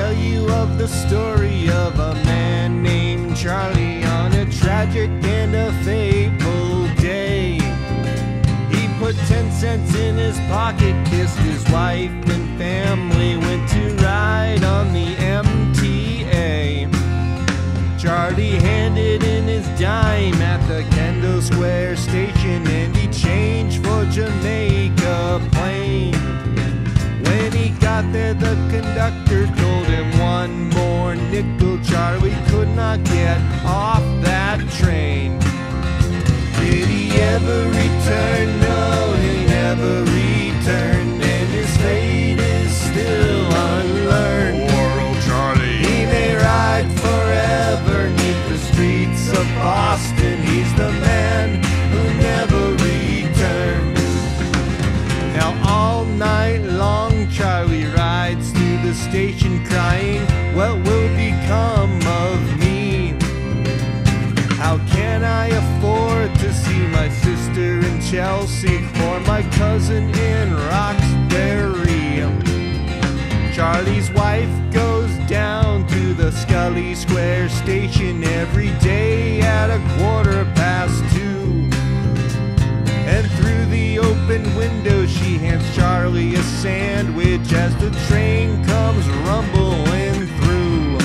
tell you of the story of a man named Charlie on a tragic and a fateful day. He put 10 cents in his pocket, kissed his wife and family, went to ride on the MTA. Charlie handed in his dime at the Kendall Square station and he changed for Jamaica got there, the conductor told him one more nickel. Charlie could not get off that train. Did he ever return? No, he never returned, and his fate is still unlearned. Poor old Charlie. He may ride forever neath the streets of Boston. He's the man who never returned. Now all night station crying, What will become of me? How can I afford to see my sister in Chelsea or my cousin in Roxbury? Charlie's wife goes down to the Scollay Square station every day at a quarter past two. And through the open window, she hands Charlie a sandwich as the train comes rumbling through.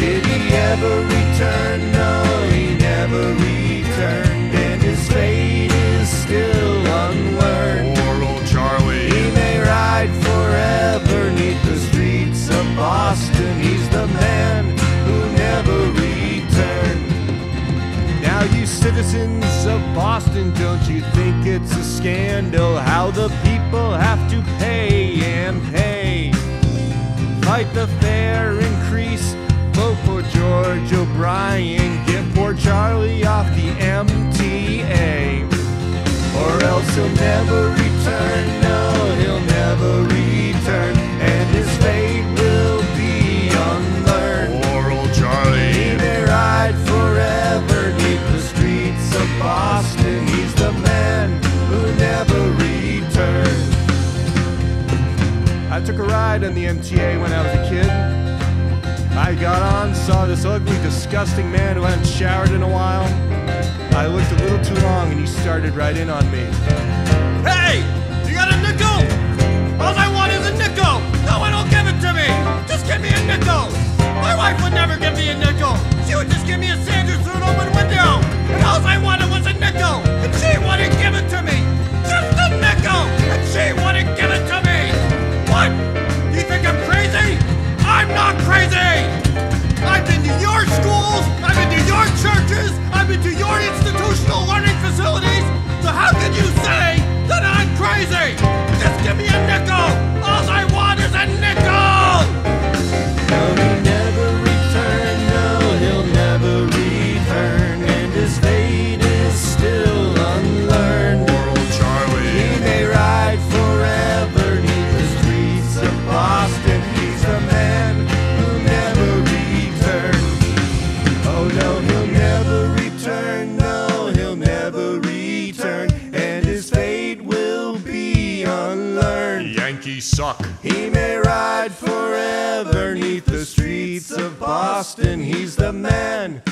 Did he ever return? No, he never returned, and his fate is still unlearned. Poor old Charlie. He may ride forever neath the streets of Boston. He's the man who never returned. Now, you citizens of Boston, don't you think it's a scandal how the people have to pay and pay? Fight the increase, on the MTA when I was a kid. I got on, saw this ugly, disgusting man who hadn't showered in a while. I looked a little too long and he started right in on me. Hey! You got a nickel? All I want is a nickel! No one will give it to me! Just give me a nickel! My wife would never give me a nickel! She would just give me a sandwich through an open window! And all I wanted was a nickel! And she wouldn't give it to me! Boston. He's the man